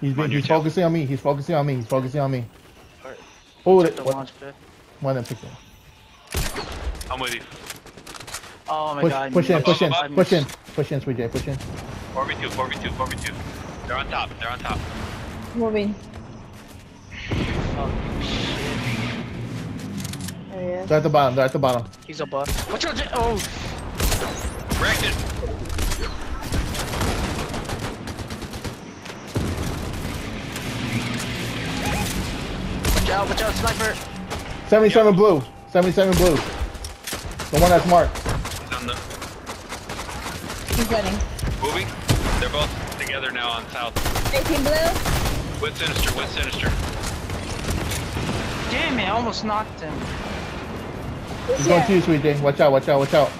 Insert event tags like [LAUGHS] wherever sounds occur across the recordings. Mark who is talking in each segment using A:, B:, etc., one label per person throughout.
A: He's,
B: I'm on
A: being,
B: your
A: he's
B: tail.
A: focusing on me. He's focusing on me. He's focusing on me.
B: Alright.
A: Oh,
C: Took
A: that,
C: the
A: what,
C: launch pad.
A: one of them picked him.
B: I'm with you.
C: Oh my
A: Push,
C: god.
A: push in, push in, push in, push in, Sweet J, push in.
B: 4v2, 4v2, 4v2. They're on top. They're on top.
D: Moving.
C: Oh, shit.
D: There.
A: They're at the bottom. They're at the bottom.
C: He's above. Watch out, J- Oh,
B: Wrecked it.
C: Out, watch out, sniper.
A: 77 blue. 77 blue. The one that's marked.
B: He's on the
D: He's running.
B: moving. They're both together now on south.
D: 18 blue.
B: With Sinister, with Sinister.
C: Damn it, I almost knocked him.
D: Who's
A: He's going to you, Sweet J. Watch out, watch out, watch out.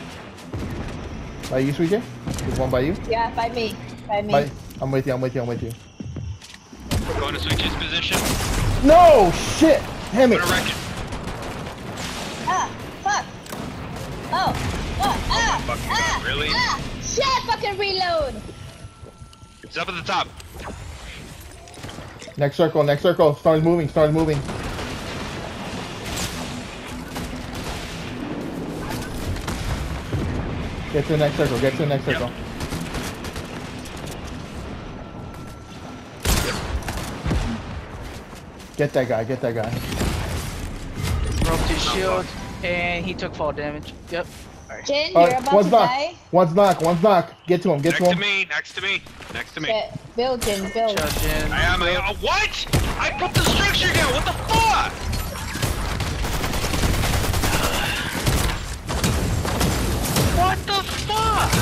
A: By you, Sweet J? There's one by you?
D: Yeah, by me. By me.
A: By, I'm with you, I'm with you, I'm with you.
B: Going to switch his position.
A: No! Shit! Damn it!
B: Wreck it.
D: Ah, fuck. Oh, fuck. Ah,
B: fucking
D: ah,
B: God, really?
D: ah. Shit, fucking reload.
B: It's up at the top.
A: Next circle, next circle. Start moving, start moving. Get to the next circle, get to the next
B: Yep.
A: circle. Get that guy, get that guy.
C: Broke his shield, and he took fall damage. Yep.
D: Jin,
A: All
D: you're
A: right,
D: about
A: one's
D: to
A: knock.
D: die.
A: One's knock, one's knock. Get to him, get
B: Next
A: to
B: to
A: him.
B: me, next to me, next to me.
D: Shit. Build, Jin, build.
C: Watch out, Jin.
B: I am, I am. What? I put the structure down. What the fuck? What the fuck?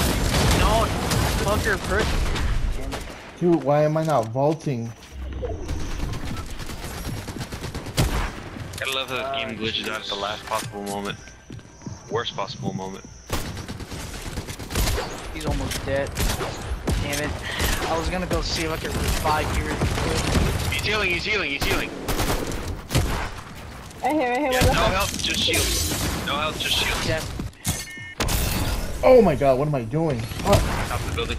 C: No, fucker, prick.
A: Dude, why am I not vaulting?
B: Gotta love how this game uh, glitches out at the last possible moment. Worst possible moment.
C: He's almost dead. Damn it. I was gonna go see if I could revive you.
B: He's healing, he's healing, he's healing.
D: Right here, right here.
B: Yeah,
D: where
B: no
D: fuck?
B: health, just shield. No health, just shield.
C: Yeah.
A: Oh my god, what am I doing? Oh,
B: Top of the building.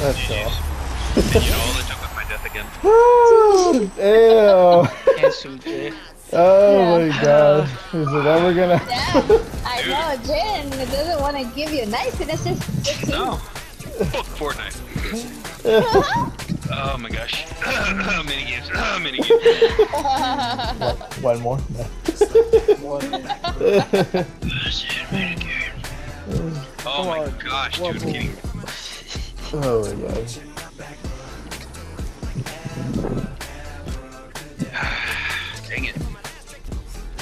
A: that's all.
B: Did you know that jump at my death again?
A: Ew.
C: And Suji.
A: Oh
D: Yeah.
A: my god. Is it ever gonna [LAUGHS]
D: Damn, I know, Jin doesn't want to give you a knife, and it's just 15.
B: No. Fuck Fortnite. Oh my gosh. [COUGHS] mini games. [COUGHS] mini games.
A: One more? One. [LAUGHS]
B: Oh my gosh, dude. I'm kidding.
A: oh my god. [LAUGHS]